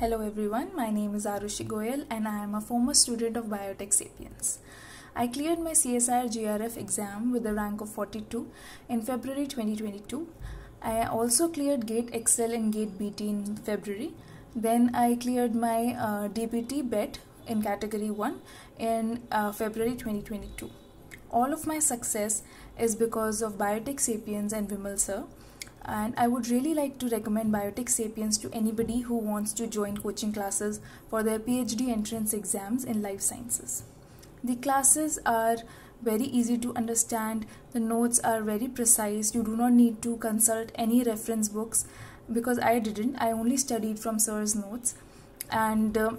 Hello everyone, my name is Arushi Goel and I am a former student of Biotech Sapiens. I cleared my CSIR JRF exam with a rank of 42 in February 2022. I also cleared GATE XL and GATE BT in February. Then I cleared my uh, DBT BET in category 1 in uh, February 2022. All of my success is because of Biotech Sapiens and Vimal sir and I would really like to recommend Biotech Sapiens to anybody who wants to join coaching classes for their PhD entrance exams in life sciences. The classes are very easy to understand, the notes are very precise, you do not need to consult any reference books because I didn't, I only studied from Sir's notes. And uh,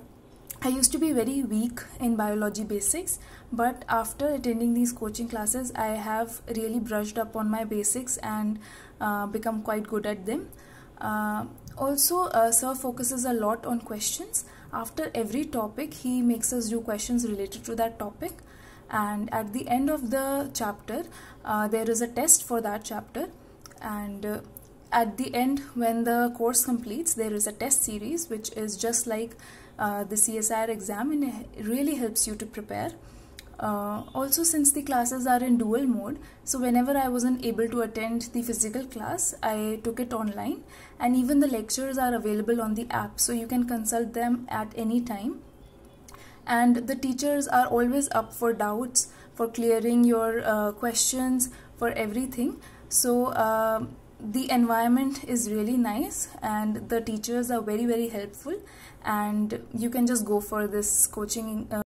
I used to be very weak in biology basics, but after attending these coaching classes, I have really brushed up on my basics and uh, become quite good at them. Uh, also, uh, Sir focuses a lot on questions. After every topic, he makes us do questions related to that topic. And at the end of the chapter, uh, there is a test for that chapter. And uh, at the end, when the course completes, there is a test series which is just like uh, the CSIR exam and it really helps you to prepare. Uh, also since the classes are in dual mode so whenever I wasn't able to attend the physical class I took it online and even the lectures are available on the app so you can consult them at any time and the teachers are always up for doubts for clearing your uh, questions for everything so uh, the environment is really nice and the teachers are very very helpful and you can just go for this coaching uh,